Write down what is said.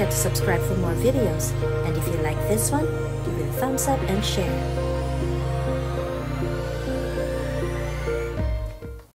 Forget to subscribe for more videos. And if you like this one, give it a thumbs up and share.